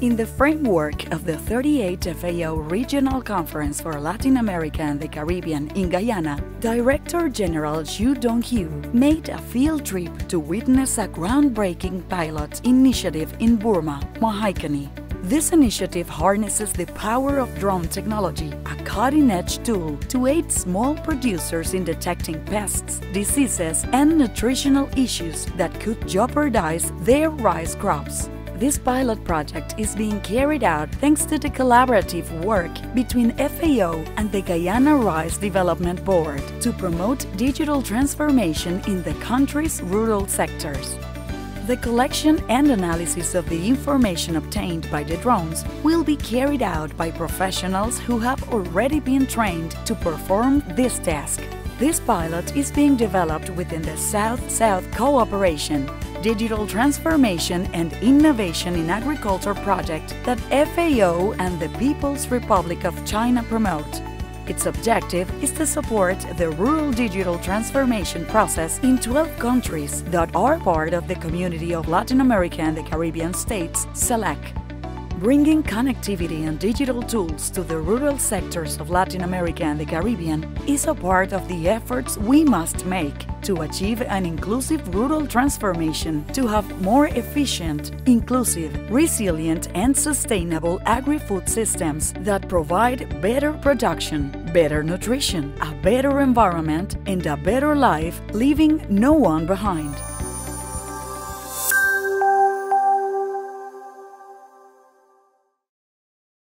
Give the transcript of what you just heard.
In the framework of the 38th FAO Regional Conference for Latin America and the Caribbean in Guyana, Director General Qu Dongyu made a field trip to witness a groundbreaking pilot initiative in Burma, Mahaicony. This initiative harnesses the power of drone technology, a cutting-edge tool to aid small producers in detecting pests, diseases, and nutritional issues that could jeopardize their rice crops. This pilot project is being carried out thanks to the collaborative work between FAO and the Guyana Rice Development Board to promote digital transformation in the country's rural sectors. The collection and analysis of the information obtained by the drones will be carried out by professionals who have already been trained to perform this task. This pilot is being developed within the South-South Cooperation Digital Transformation and Innovation in Agriculture project that FAO and the People's Republic of China promote. Its objective is to support the rural digital transformation process in 12 countries that are part of the Community of Latin America and the Caribbean States, CELAC. Bringing connectivity and digital tools to the rural sectors of Latin America and the Caribbean is a part of the efforts we must make to achieve an inclusive rural transformation to have more efficient, inclusive, resilient, and sustainable agri-food systems that provide better production, better nutrition, a better environment, and a better life, leaving no one behind.